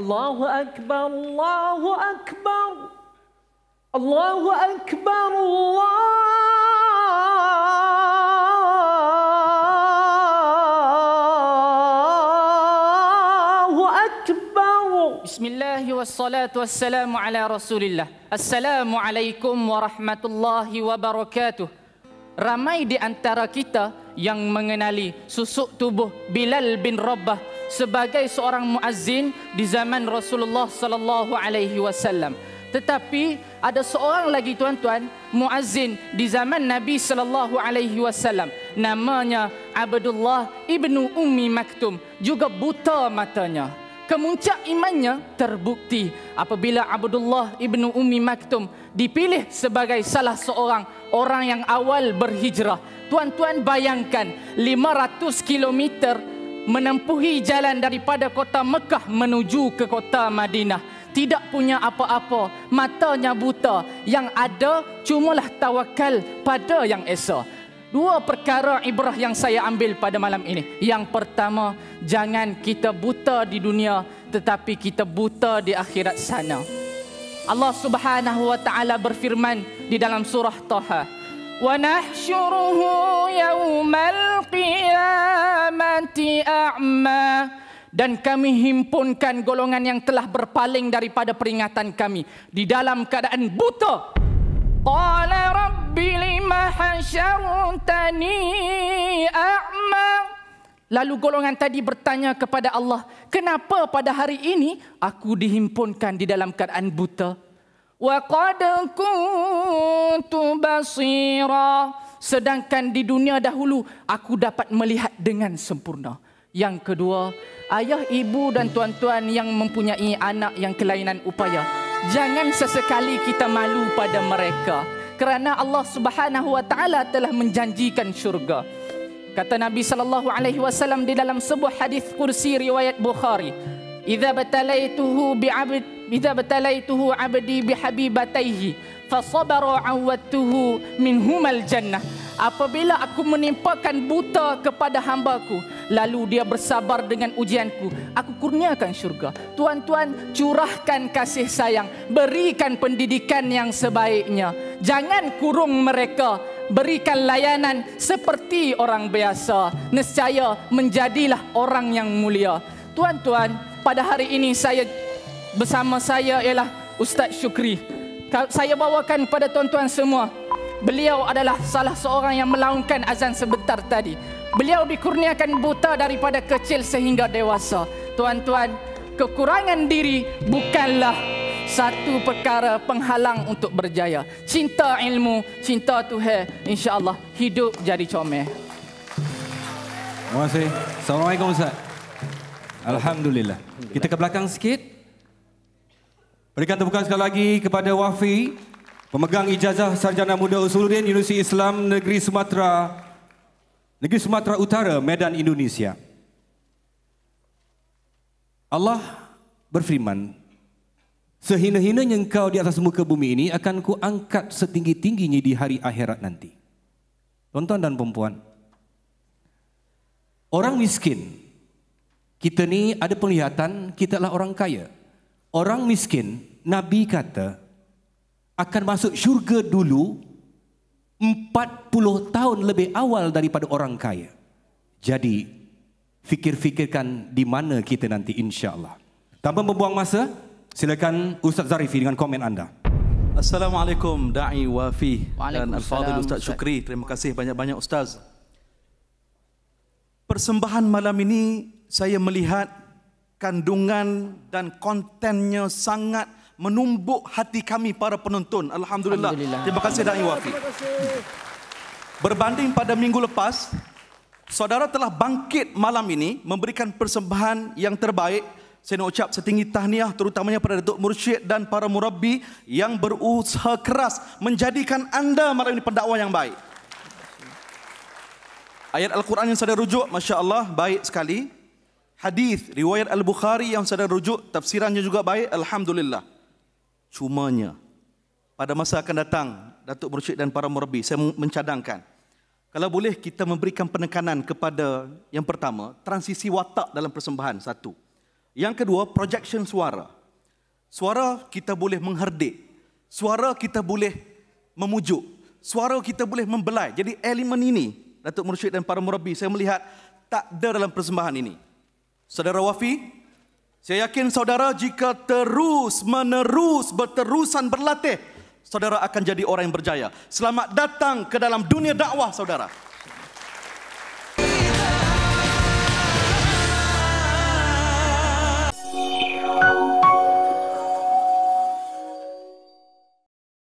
Allahu Akbar, Allahu Akbar. Allahu Akbar, Allahu Akbar. Bismillah wassalatu wassalamu ala Rasulillah. Assalamualaikum warahmatullahi wabarakatuh. Ramai di antara kita yang mengenali susuk tubuh Bilal bin Rabah sebagai seorang muazzin di zaman Rasulullah sallallahu alaihi wasallam. Tetapi ada seorang lagi tuan-tuan muazzin di zaman Nabi sallallahu alaihi wasallam namanya Abdullah ibnu Ummi Maktum juga buta matanya. Kemuncak imannya terbukti apabila Abdullah ibnu Ummi Maktum dipilih sebagai salah seorang orang yang awal berhijrah. Tuan-tuan bayangkan 500 kilometer menempuhi jalan daripada kota Mekah menuju ke kota Madinah. Tidak punya apa-apa, matanya buta. Yang ada cumalah tawakal pada yang esa. Dua perkara ibrah yang saya ambil pada malam ini. Yang pertama, jangan kita buta di dunia tetapi kita buta di akhirat sana. Allah Subhanahu wa taala berfirman di dalam surah Taha, "Wa nahsyuruhu yaumal qiyamati a'ma." Dan kami himpunkan golongan yang telah berpaling daripada peringatan kami di dalam keadaan buta. Qala rabbi lima hasyartani a'ma. Lalu golongan tadi bertanya kepada Allah, kenapa pada hari ini aku dihimpunkan di dalam keadaan buta? Wa qad kuntu basira. Sedangkan di dunia dahulu aku dapat melihat dengan sempurna. Yang kedua, ayah, ibu dan tuan-tuan yang mempunyai anak yang kelainan upaya, jangan sesekali kita malu pada mereka kerana Allah Subhanahu wa taala telah menjanjikan syurga. Kata Nabi sallallahu alaihi wasallam di dalam sebuah hadis kursi riwayat Bukhari, "Idza batalaituhu bi'abd idza batalaituhu 'abdi bihabibataihi fasabara 'awattuhu minhumal jannah." Apabila aku menimpakan buta kepada hambaku, lalu dia bersabar dengan ujianku, aku kurniakan syurga. Tuan-tuan, curahkan kasih sayang, berikan pendidikan yang sebaiknya. Jangan kurung mereka, berikan layanan seperti orang biasa. Nescaya menjadilah orang yang mulia. Tuan-tuan, pada hari ini saya bersama saya ialah Ustaz Syukri. Saya bawakan pada tuan-tuan semua Beliau adalah salah seorang yang melaungkan azan sebentar tadi. Beliau dikurniakan buta daripada kecil sehingga dewasa. Tuan-tuan, kekurangan diri bukanlah satu perkara penghalang untuk berjaya. Cinta ilmu, cinta Tuhan, insya-Allah hidup jadi comel. Terima kasih. Assalamualaikum Ustaz. Alhamdulillah. Kita ke belakang sikit. Berikan tepukan sekali lagi kepada Wafi pemegang ijazah sarjana muda Usuluddin Universiti Islam Negeri Sumatera Negeri Sumatera Utara Medan Indonesia. Allah berfirman, Sehina-hinanya engkau di atas muka bumi ini akan ku angkat setinggi-tingginya di hari akhirat nanti. Tuan-tuan dan perempuan, orang miskin, kita ni ada penglihatan kita adalah orang kaya. Orang miskin, Nabi kata, akan masuk syurga dulu 40 tahun lebih awal daripada orang kaya. Jadi, fikir-fikirkan di mana kita nanti insya-Allah. Tanpa membuang masa, silakan Ustaz Zarifi dengan komen anda. Assalamualaikum Da'i Wafi dan Al-Fadhil Ustaz Ustaz. Syukri. Terima kasih banyak-banyak Ustaz. Persembahan malam ini saya melihat kandungan dan kontennya sangat menumbuk hati kami para penonton. Alhamdulillah. Alhamdulillah. Terima kasih Da'i Wafi. Berbanding pada minggu lepas, saudara telah bangkit malam ini memberikan persembahan yang terbaik. Saya nak ucap setinggi tahniah terutamanya pada Datuk Mursyid dan para murabbi yang berusaha keras menjadikan anda malam ini pendakwa yang baik. Ayat Al-Quran yang saya rujuk, Masya Allah, baik sekali. Hadis riwayat Al-Bukhari yang saya rujuk, tafsirannya juga baik, Alhamdulillah. Cumanya, pada masa akan datang, Datuk Mursyid dan para murabbi, saya mencadangkan, kalau boleh kita memberikan penekanan kepada yang pertama, transisi watak dalam persembahan, satu. Yang kedua, projection suara. Suara kita boleh mengherdik. Suara kita boleh memujuk. Suara kita boleh membelai. Jadi elemen ini, Datuk Mursyid dan para murabi, saya melihat tak ada dalam persembahan ini. Saudara Wafi, saya yakin saudara jika terus menerus berterusan berlatih, saudara akan jadi orang yang berjaya. Selamat datang ke dalam dunia dakwah saudara.